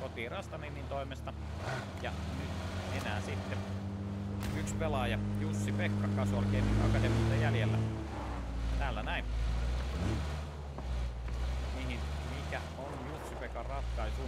kotiin Rastaninin toimesta. Ja nyt enää sitten yksi pelaaja, Jussi Pekka Casual Gaming Academylta jäljellä. Täällä näin. Mihin, mikä on Jussi Pekan ratkaisu?